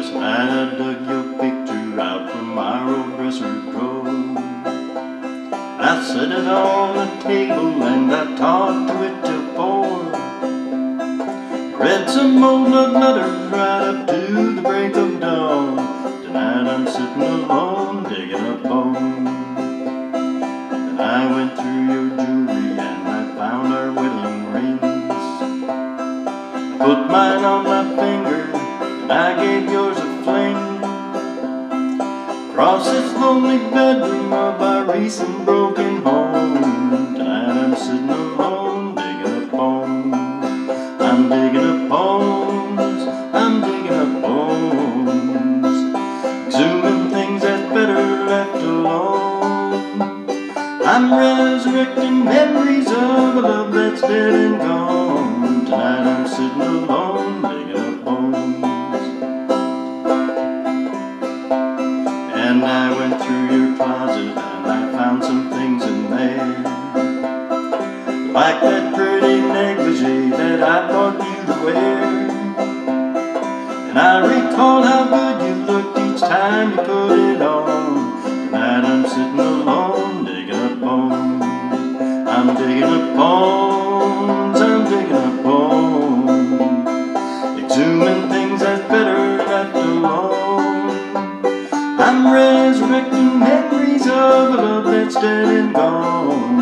Tonight I dug your picture out from my old dresser drawer. I set it on the table and I talked to it till four. Read some old love letters right up to the break of dawn. Tonight I'm sitting alone digging up bones. And I went through your jewelry and I found our wedding rings. I put mine on my finger I gave yours a fling. Across this lonely bedroom of our recent broken home. Tonight I'm sitting alone digging up bones. I'm digging up bones. I'm digging up bones. Exhuming things that's better left alone. I'm resurrecting memories of a love that's dead and gone. Tonight I'm sitting alone digging And I went through your closet and I found some things in there. Like that pretty negligee that I thought you'd wear. And I recall how good you looked each time you put it on. Tonight I'm sitting alone digging up bones. I'm digging up bones. it's dead and gone.